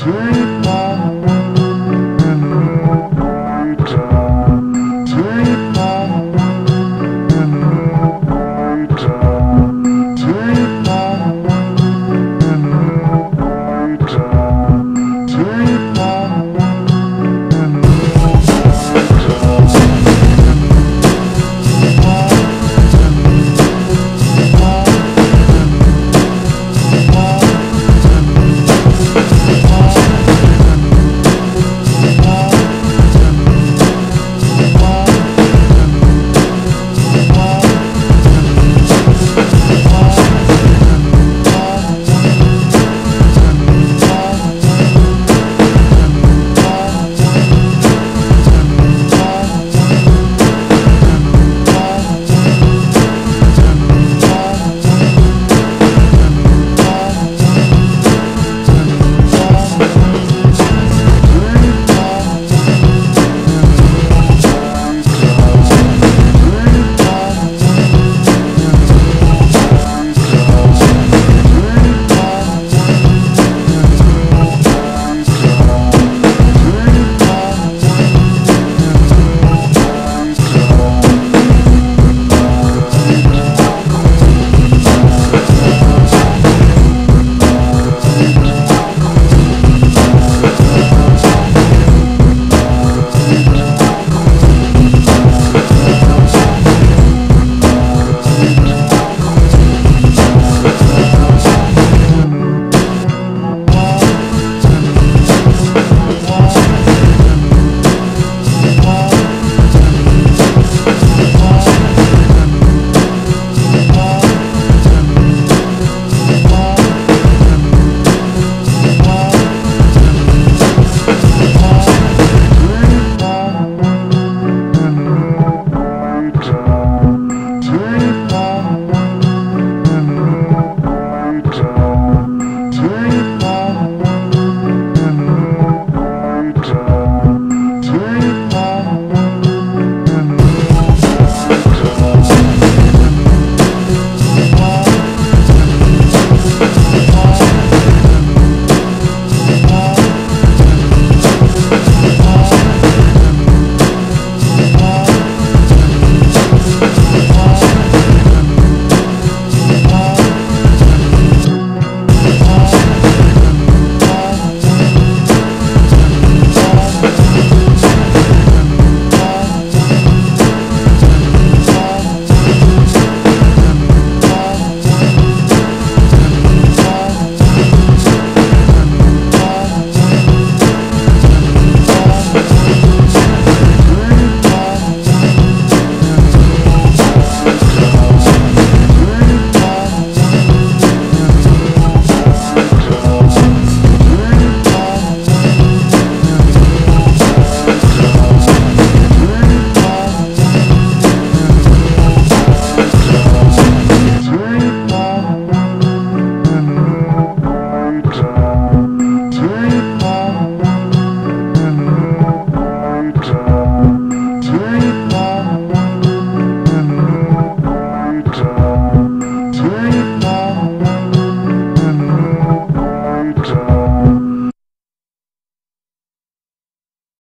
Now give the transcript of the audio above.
Take